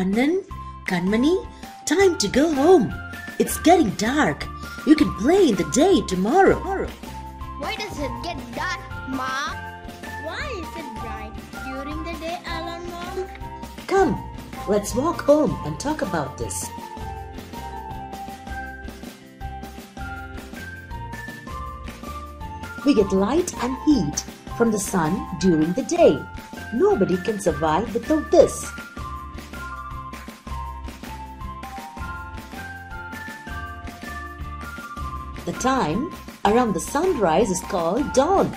Kannan, Kanmani, time to go home. It's getting dark. You can play in the day tomorrow. Why does it get dark, Mom? Why is it bright during the day, Alan, Mom? Come, let's walk home and talk about this. We get light and heat from the sun during the day. Nobody can survive without this. The time around the sunrise is called dawn.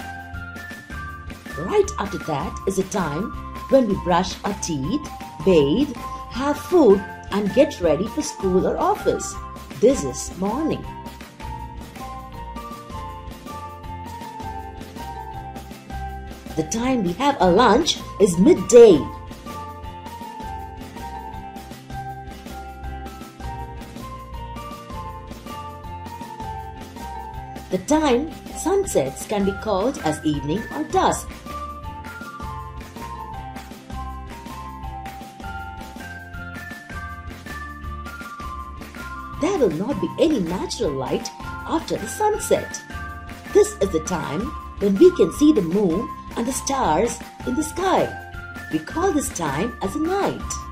Right after that is a time when we brush our teeth, bathe, have food, and get ready for school or office. This is morning. The time we have our lunch is midday. The time sunsets can be called as evening or dusk. There will not be any natural light after the sunset. This is the time when we can see the moon and the stars in the sky. We call this time as a night.